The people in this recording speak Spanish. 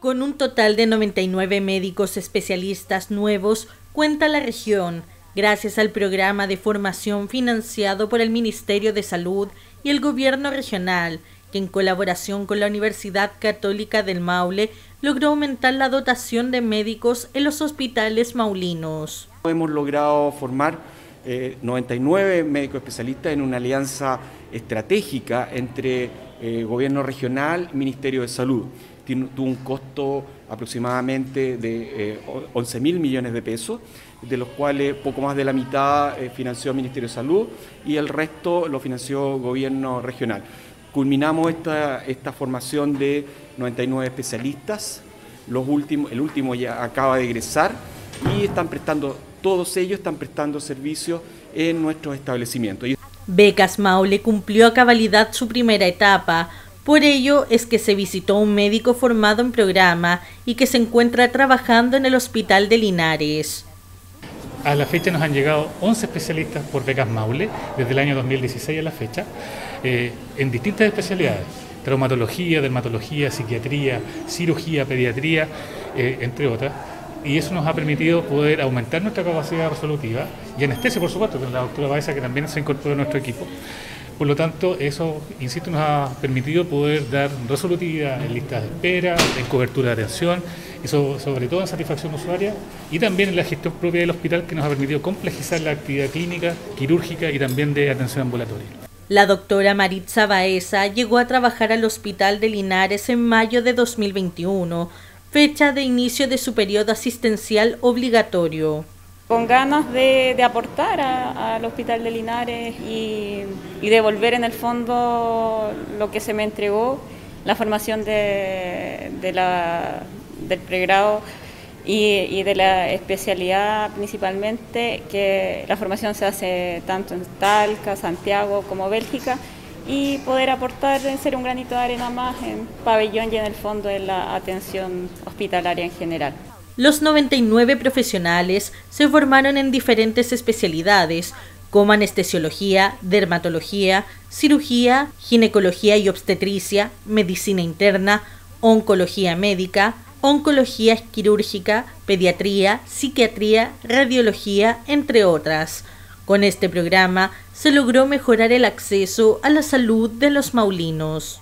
Con un total de 99 médicos especialistas nuevos, cuenta la región, gracias al programa de formación financiado por el Ministerio de Salud y el Gobierno regional, que en colaboración con la Universidad Católica del Maule logró aumentar la dotación de médicos en los hospitales maulinos. Hemos logrado formar 99 eh, médicos especialistas en una alianza estratégica entre eh, Gobierno regional y Ministerio de Salud. Tuvo un costo aproximadamente de 11 eh, mil millones de pesos, de los cuales poco más de la mitad financió el Ministerio de Salud y el resto lo financió el gobierno regional. Culminamos esta, esta formación de 99 especialistas, los últimos, el último ya acaba de egresar y están prestando, todos ellos están prestando servicios en nuestros establecimientos. Becas Maule cumplió a cabalidad su primera etapa, por ello es que se visitó un médico formado en programa y que se encuentra trabajando en el Hospital de Linares. A la fecha nos han llegado 11 especialistas por becas Maule desde el año 2016 a la fecha, eh, en distintas especialidades, traumatología, dermatología, psiquiatría, cirugía, pediatría, eh, entre otras. Y eso nos ha permitido poder aumentar nuestra capacidad resolutiva y anestesia, por supuesto, con la doctora Baeza que también se incorporó a nuestro equipo. Por lo tanto, eso, insisto, nos ha permitido poder dar resolutividad en listas de espera, en cobertura de atención y sobre, todo en satisfacción usuaria y también en la gestión propia del hospital que nos ha permitido complejizar la actividad clínica, quirúrgica y también de atención ambulatoria. La doctora Maritza Baeza llegó a trabajar al Hospital de Linares en mayo de 2021, fecha de inicio de su periodo asistencial obligatorio. Con ganas de, aportar al Hospital de Linares y, devolver en el fondo lo que se me entregó, la formación de, del pregrado y, de la especialidad principalmente, que la formación se hace tanto en Talca, Santiago como Bélgica, y poder aportar en ser un granito de arena más en pabellón y en el fondo de la atención hospitalaria en general. Los 99 profesionales se formaron en diferentes especialidades como anestesiología, dermatología, cirugía, ginecología y obstetricia, medicina interna, oncología médica, oncología quirúrgica, pediatría, psiquiatría, radiología, entre otras. Con este programa se logró mejorar el acceso a la salud de los maulinos.